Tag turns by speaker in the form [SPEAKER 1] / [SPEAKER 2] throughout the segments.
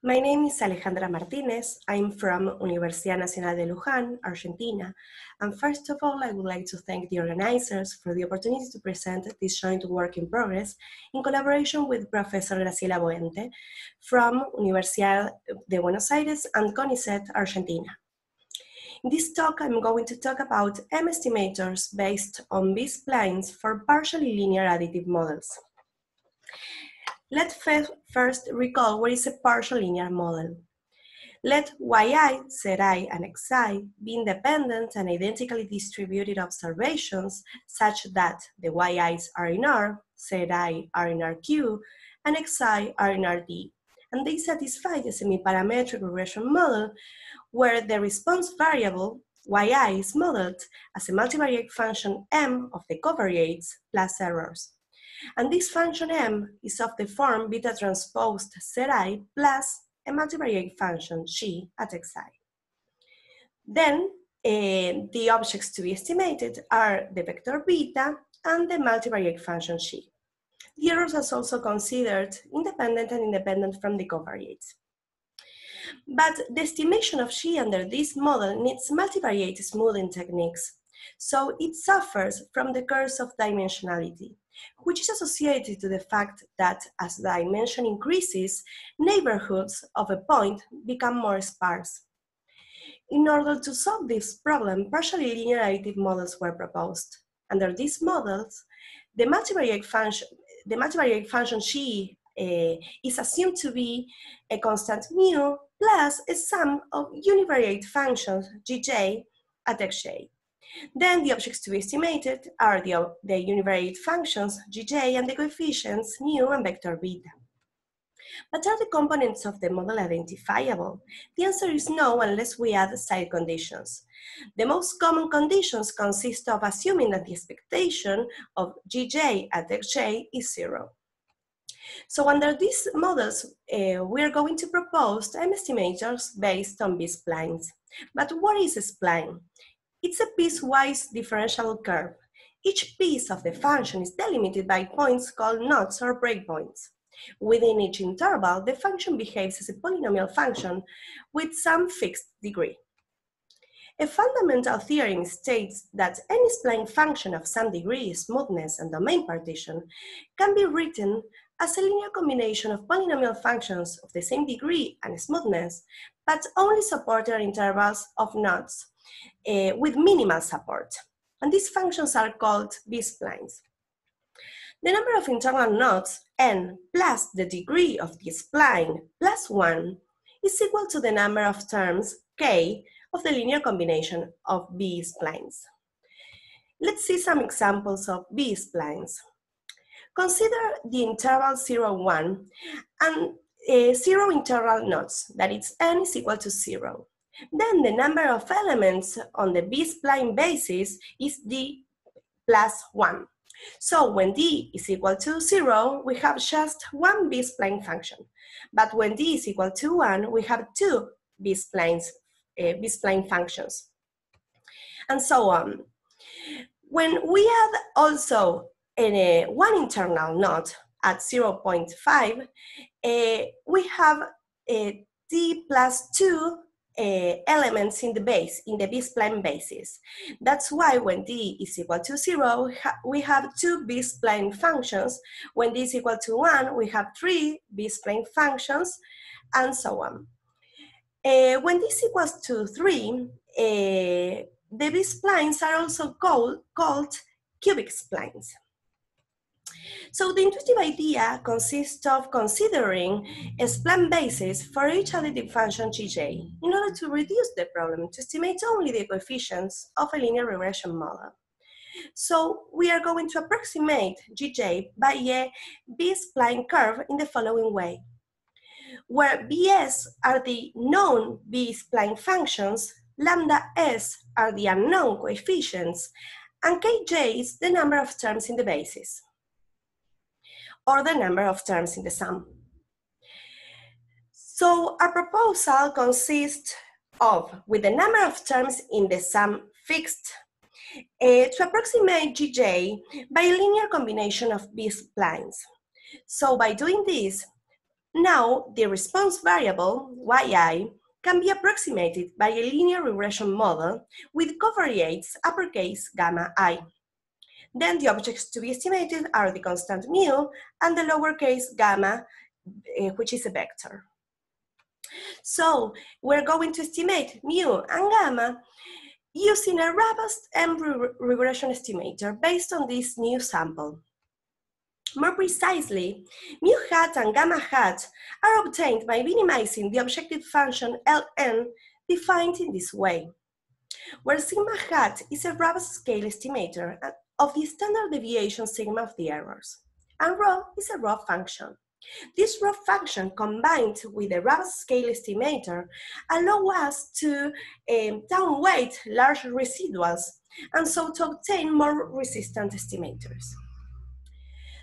[SPEAKER 1] My name is Alejandra Martinez. I'm from Universidad Nacional de Luján, Argentina. And first of all, I would like to thank the organizers for the opportunity to present this joint work in progress in collaboration with Professor Graciela Boente from Universidad de Buenos Aires and CONICET, Argentina. In this talk, I'm going to talk about M estimators based on B-splines for partially linear additive models. Let's first recall what is a partial linear model. Let yi, zi, and xi be independent and identically distributed observations such that the yi's are in R, zi are in RQ, and xi are in RD. And they satisfy the semi-parametric regression model where the response variable yi is modeled as a multivariate function m of the covariates plus errors. And this function m is of the form beta transposed zi plus a multivariate function g at xi. Then uh, the objects to be estimated are the vector beta and the multivariate function g. The errors are also considered independent and independent from the covariates. But the estimation of g under this model needs multivariate smoothing techniques, so it suffers from the curse of dimensionality which is associated to the fact that as dimension increases, neighborhoods of a point become more sparse. In order to solve this problem, partially linear additive models were proposed. Under these models, the multivariate function, the multivariate function g uh, is assumed to be a constant mu plus a sum of univariate functions gj at xj. Then the objects to be estimated are the, the univariate functions gj and the coefficients mu and vector beta. But are the components of the model identifiable? The answer is no unless we add side conditions. The most common conditions consist of assuming that the expectation of gj at xj is zero. So under these models, uh, we are going to propose time estimators based on B-splines. But what is a spline? It's a piecewise differential curve. Each piece of the function is delimited by points called knots or breakpoints. Within each interval, the function behaves as a polynomial function with some fixed degree. A fundamental theorem states that any spline function of some degree, smoothness, and domain partition can be written as a linear combination of polynomial functions of the same degree and smoothness, but only supported intervals of knots uh, with minimal support. And these functions are called B-splines. The number of internal nodes, n, plus the degree of the spline, plus 1, is equal to the number of terms, k, of the linear combination of B-splines. Let's see some examples of B-splines. Consider the interval 0, 1 and uh, zero internal nodes, that is n is equal to 0. Then the number of elements on the B-spline basis is d plus 1. So when d is equal to 0, we have just one B-spline function. But when d is equal to 1, we have two B-splines, uh, B-spline functions. And so on. When we add also a, one internal knot at 0.5, uh, we have a d plus 2 uh, elements in the base, in the B-spline basis. That's why when d is equal to zero, we have two B-spline functions. When d is equal to one, we have three B-spline functions, and so on. Uh, when is equals to three, uh, the B-splines are also called, called cubic splines. So the intuitive idea consists of considering a spline basis for each additive function gj in order to reduce the problem to estimate only the coefficients of a linear regression model. So we are going to approximate gj by a b-spline curve in the following way, where bs are the known b-spline functions, lambda s are the unknown coefficients, and kj is the number of terms in the basis or the number of terms in the sum. So our proposal consists of, with the number of terms in the sum fixed, uh, to approximate GJ by a linear combination of these splines. So by doing this, Now, the response variable, yi, can be approximated by a linear regression model with covariates uppercase gamma i. Then the objects to be estimated are the constant mu and the lowercase gamma, uh, which is a vector. So we're going to estimate mu and gamma using a robust M regression estimator based on this new sample. More precisely, mu hat and gamma hat are obtained by minimizing the objective function Ln defined in this way, where sigma hat is a robust scale estimator of the standard deviation sigma of the errors, and rho is a rho function. This rho function combined with the robust scale estimator allow us to um, downweight large residuals and so to obtain more resistant estimators.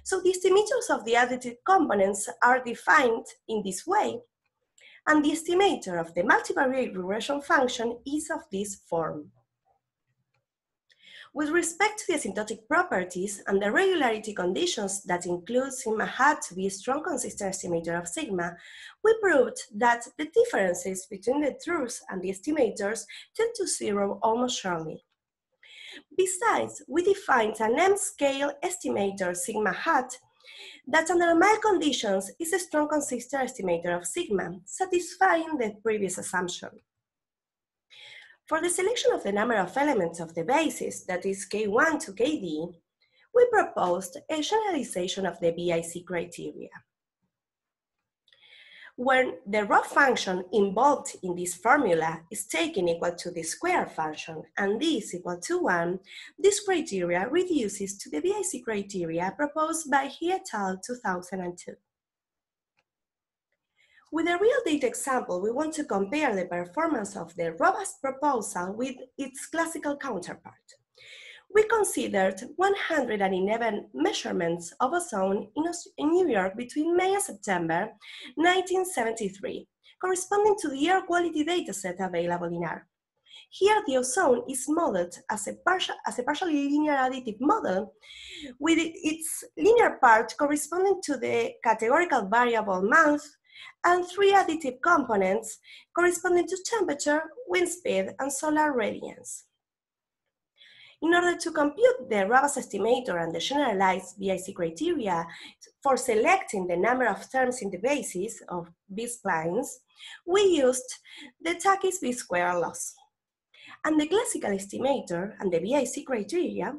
[SPEAKER 1] So the estimators of the additive components are defined in this way, and the estimator of the multivariate regression function is of this form. With respect to the asymptotic properties and the regularity conditions that include sigma hat to be a strong consistent estimator of sigma, we proved that the differences between the truths and the estimators tend to zero almost surely. Besides, we defined an M-scale estimator sigma hat that under mild conditions is a strong consistent estimator of sigma, satisfying the previous assumption. For the selection of the number of elements of the basis, that is K1 to KD, we proposed a generalization of the BIC criteria when the rho function involved in this formula is taken equal to the square function and this equal to 1, this criteria reduces to the BIC criteria proposed by He et al. 2002. With a real data example, we want to compare the performance of the robust proposal with its classical counterpart we considered 111 measurements of ozone in, New York between May and September 1973, corresponding to the air quality dataset available in R. Here, the ozone is modeled as a, partial, as a partially linear additive model, with its linear part corresponding to the categorical variable month and three additive components corresponding to temperature, wind speed, and solar radiance. In order to compute the robust estimator and the generalized BIC criteria for selecting the number of terms in the basis of B-splines, we used the Tukey's B-square loss. And the classical estimator and the BIC criteria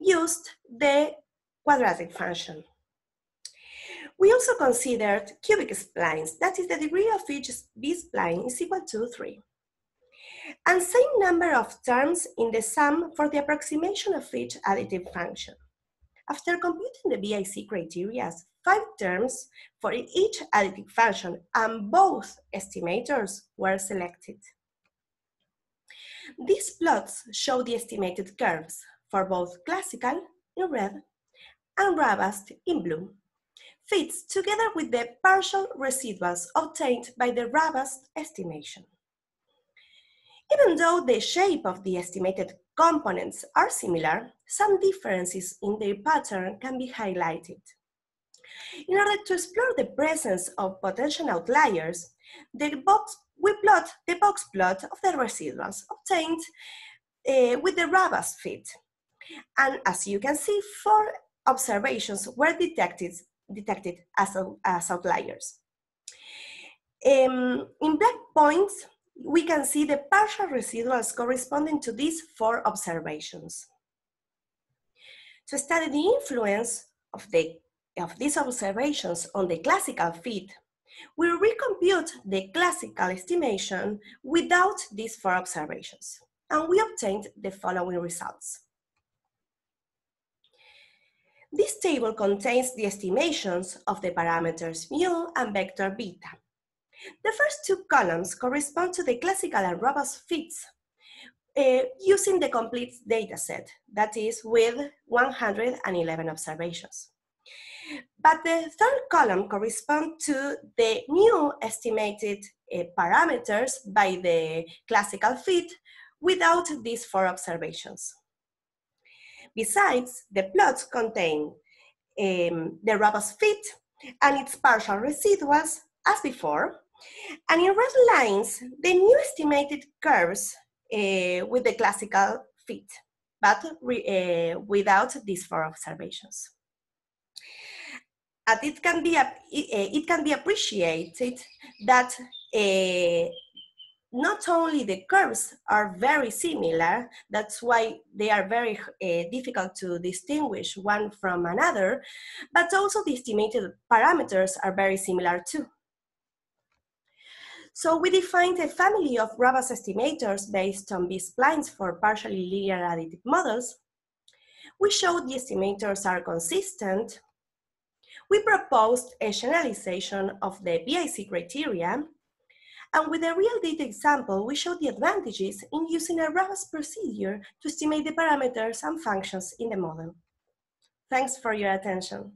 [SPEAKER 1] used the quadratic function. We also considered cubic splines, that is the degree of each B-spline is equal to 3 and same number of terms in the sum for the approximation of each additive function. After computing the BIC criteria, five terms for each additive function and both estimators were selected. These plots show the estimated curves for both classical in red and robust in blue, fits together with the partial residuals obtained by the robust estimation. Even though the shape of the estimated components are similar, some differences in their pattern can be highlighted. In order to explore the presence of potential outliers, the box, we plot the box plot of the residuals obtained uh, with the robust fit. And as you can see, four observations were detected, detected as, as outliers. Um, in black points, we can see the partial residuals corresponding to these four observations. To study the influence of, the, of these observations on the classical fit, we recompute the classical estimation without these four observations, and we obtained the following results. This table contains the estimations of the parameters mu and vector beta the first two columns correspond to the classical and robust fits uh, using the complete dataset, that is with 111 observations. But the third column corresponds to the new estimated uh, parameters by the classical fit without these four observations. Besides, the plots contain um, the robust fit and its partial residuals as before. And in red lines, the new estimated curves uh, with the classical fit, but uh, without these four observations. And it can be, it can be appreciated that uh, not only the curves are very similar, that's why they are very uh, difficult to distinguish one from another, but also the estimated parameters are very similar too. So we defined a family of robust estimators based on B-splines for partially linear additive models. We showed the estimators are consistent. We proposed a generalization of the BIC criteria and with a real data example, we show the advantages in using a robust procedure to estimate the parameters and functions in the model. Thanks for your attention.